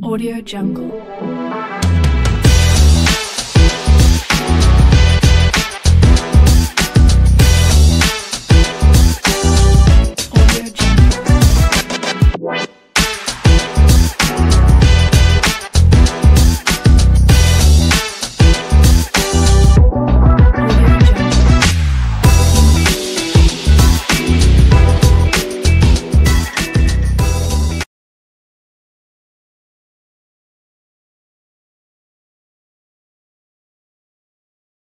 Audio Jungle.